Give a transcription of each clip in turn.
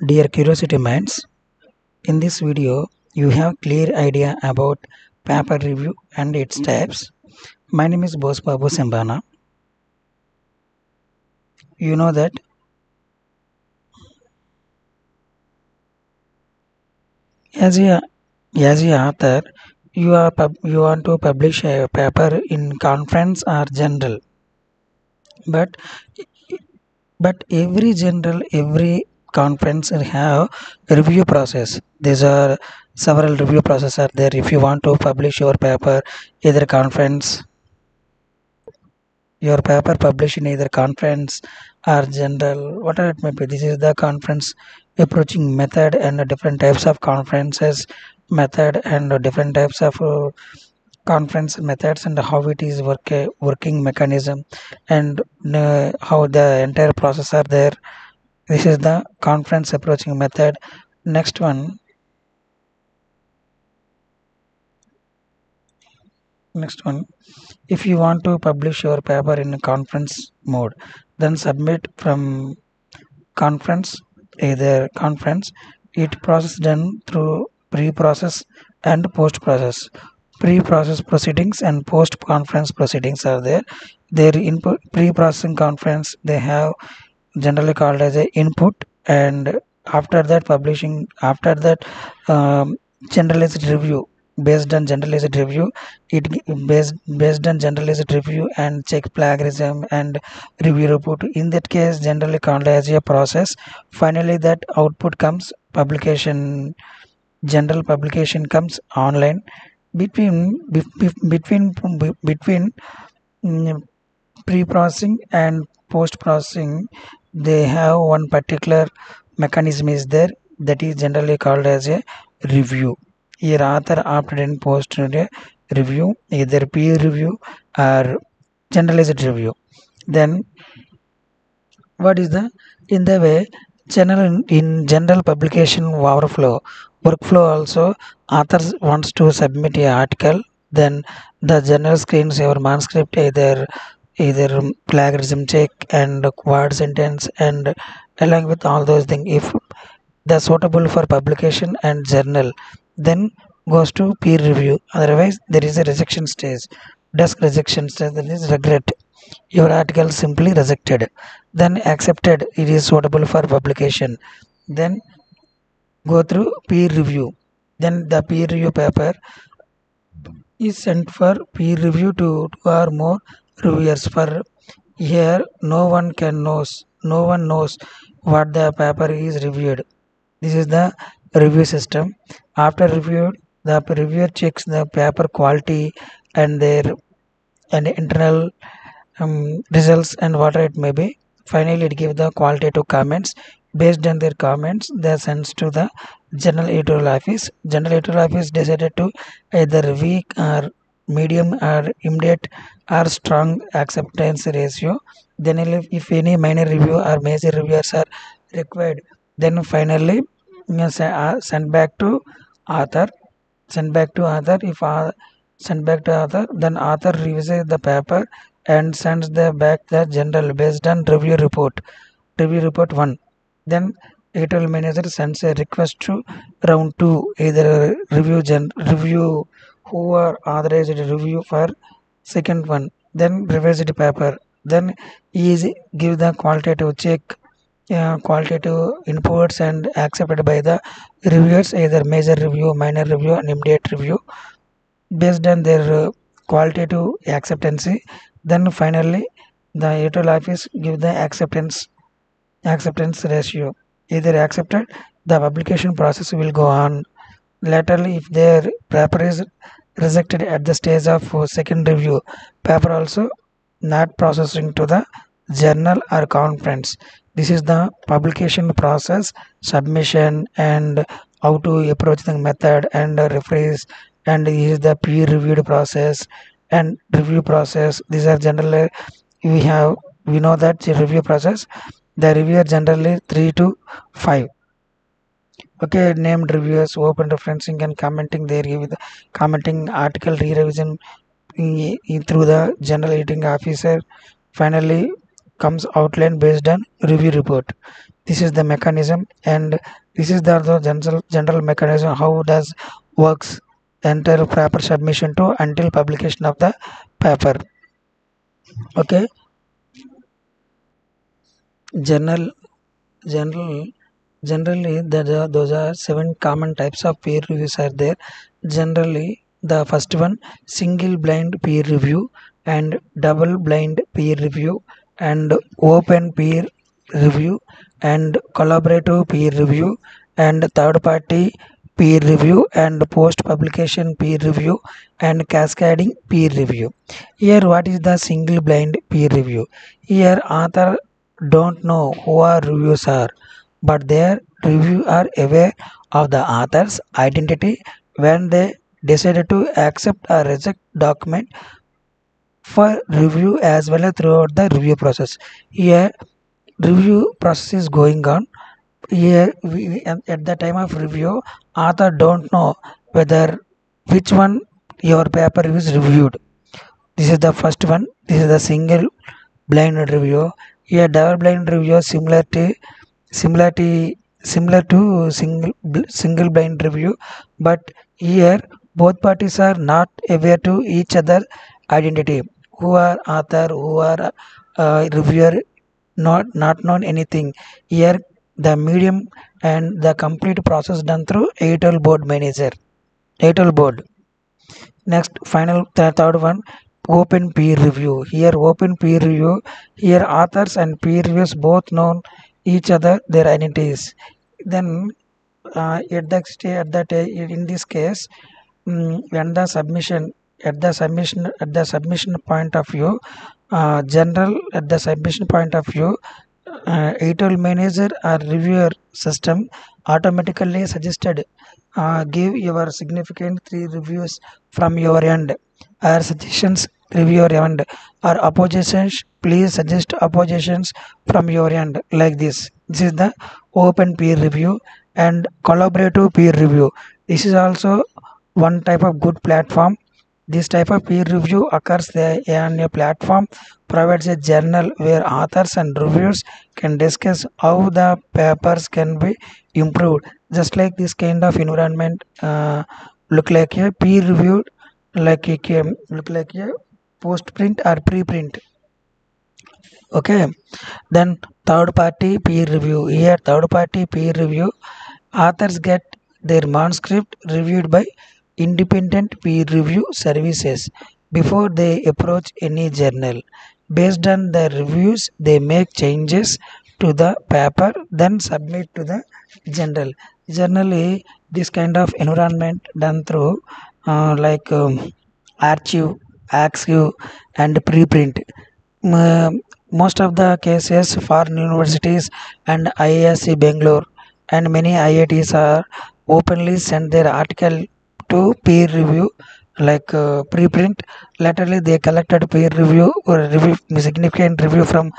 Dear Curiosity Minds, in this video you have clear idea about paper review and its types. My name is Bose Babu Sembana. You know that as a as a author you are you want to publish a paper in conference or general but but every general every conference have review process. These are several review process are there. If you want to publish your paper either conference your paper published in either conference or journal whatever it may be this is the conference approaching method and different types of conferences method and different types of uh, conference methods and how it is work working mechanism and uh, how the entire process are there this is the conference approaching method. Next one. Next one. If you want to publish your paper in conference mode then submit from conference either conference it process done through pre-process and post-process. Pre-process proceedings and post-conference proceedings are there. Their input pre-processing conference they have generally called as a input and after that publishing after that um, generalized review based on generalized review it based based on generalized review and check plagiarism and review report. In that case generally called as a process. Finally that output comes publication general publication comes online. Between between between mm, pre-processing and post-processing they have one particular mechanism is there that is generally called as a review. here author opted in post review either peer review or generalized review. Then what is the in the way general in general publication workflow workflow also authors wants to submit a article then the general screens your manuscript either either plagiarism check and word sentence and along with all those things. If the suitable for publication and journal then goes to peer review. Otherwise there is a rejection stage. Desk rejection stage that is regret. Your article simply rejected. Then accepted it is suitable for publication. Then go through peer review. Then the peer review paper is sent for peer review to two or more reviewers for here no one can knows no one knows what the paper is reviewed. This is the review system. After review the reviewer checks the paper quality and their and internal um, results and whatever it may be. Finally it gives the qualitative comments. Based on their comments they sends to the general editorial office. General editorial office decided to either weak or medium or immediate or strong acceptance ratio. Then if, if any minor review or major reviews are required then finally uh, send back to author. Send back to author. If uh, back to author then author revises the paper and sends the back the general based on review report. Review report 1 then editorial manager sends a request to round 2 either review gen review who are authorized to review for second one then revise the paper then is give the qualitative check uh, qualitative inputs and accepted by the reviewers either major review minor review and immediate review based on their uh, qualitative acceptance. Then finally the editorial office give the acceptance acceptance ratio. Either accepted the publication process will go on. Laterally if their paper is rejected at the stage of second review. Paper also not processing to the journal or conference. This is the publication process submission and how to approach the method and reference and is the peer reviewed process and review process. These are generally we have we know that the review process the reviewer generally 3 to 5 okay named reviewers open referencing and commenting there. Give the commenting article re-revision through the general editing officer. Finally comes outline based on review report. This is the mechanism and this is the, the general general mechanism. How does works entire paper submission to until publication of the paper? Okay. Journal general generally are, those are seven common types of peer reviews are there. Generally the first one single blind peer review and double blind peer review and open peer review and collaborative peer review and third party peer review and post publication peer review and cascading peer review. Here what is the single blind peer review? Here author don't know who our reviews are but their review are aware of the author's identity. When they decided to accept or reject document for review as well as throughout the review process. Here review process is going on. Here we, at the time of review author don't know whether which one your paper is reviewed. This is the first one. This is the single blind review. Here double blind review similar to similarity similar to single single blind review but here both parties are not aware to each other identity. Who are author who are uh, reviewer not not known anything. Here the medium and the complete process done through editorial board manager editorial board. Next final th- third one open peer review. Here open peer review. Here authors and peer reviewers both know each other their identities. Then uh, at stay at that in this case um, when the submission at the submission at the submission point of view uh, general at the submission point of view uh, editorial manager or reviewer system automatically suggested uh, give your significant three reviews from your end. Or suggestions reviewer end or oppositions please suggest oppositions from your end like this. This is the open peer review and collaborative peer review. This is also one type of good platform. This type of peer review occurs there on a platform provides a journal where authors and reviewers can discuss how the papers can be improved. Just like this kind of environment uh, look like a peer reviewed like a look like a post print or preprint. Okay? Then third party peer review. Here third party peer review. Authors get their manuscript reviewed by independent peer review services before they approach any journal. Based on the reviews they make changes to the paper then submit to the journal. Generally this kind of environment done through uh, like um, arXiv arXiv and preprint. Most of the cases foreign universities and IISc Bangalore and many IITs are openly send their article to peer review like uh, preprint. Laterally they collected peer review or review significant review from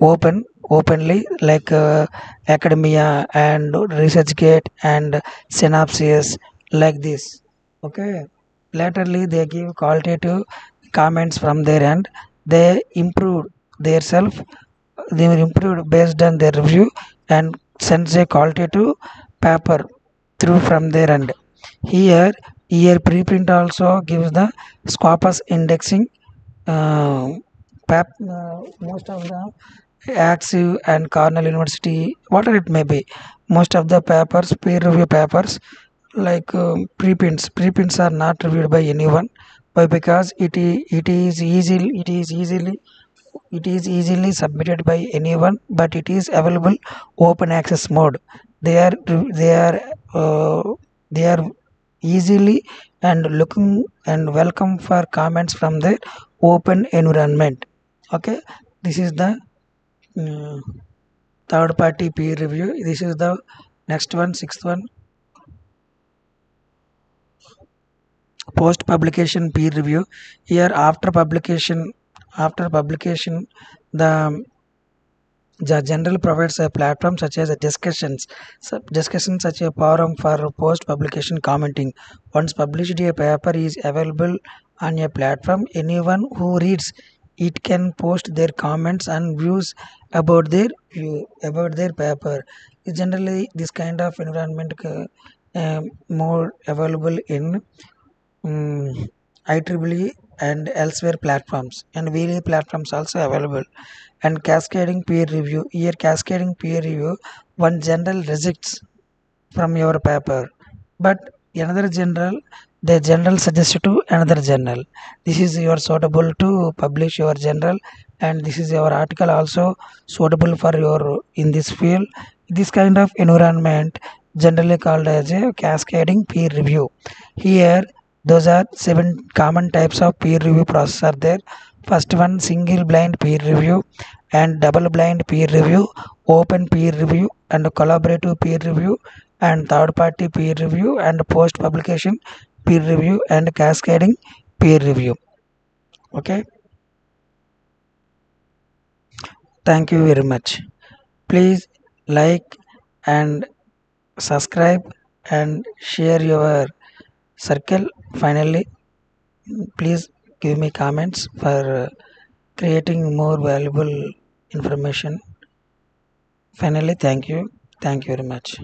open openly like uh, academia and researchgate and synopsis like this. Okay? Laterally they give qualitative comments from their end they improved their self they were improved based on their review and sends a qualitative paper through from their end. Here here preprint also gives the scopus indexing uh, pap, uh, most of the active and cornell university whatever it may be most of the papers peer review papers like um, preprints. Preprints are not reviewed by anyone but because it is it is easily it is easily it is easily submitted by anyone but it is available open access mode. They are they are uh, they are easily and looking and welcome for comments from the open environment. Okay? This is the um, third party peer review. This is the next one sixth one post publication peer review. Here after publication after publication the the general provides a platform such as a discussions discussions such a forum for post publication commenting. Once published a paper is available on a platform. Anyone who reads it can post their comments and views about their view about their paper. Generally this kind of environment uh, um, more available in um, Mm, IEEE and elsewhere platforms. And various platforms also available. And cascading peer review here cascading peer review one general rejects from your paper. But another general the general suggests to another journal this is your suitable to publish your journal and this is your article also suitable for your in this field. This kind of environment generally called as a cascading peer review. Here those are seven common types of peer review process are there. First one single blind peer review and double blind peer review open peer review and collaborative peer review and third party peer review and post publication peer review and cascading peer review. Okay? Thank you very much. Please like and subscribe and share your circle. Finally please give me comments for creating more valuable information. Finally thank you. Thank you very much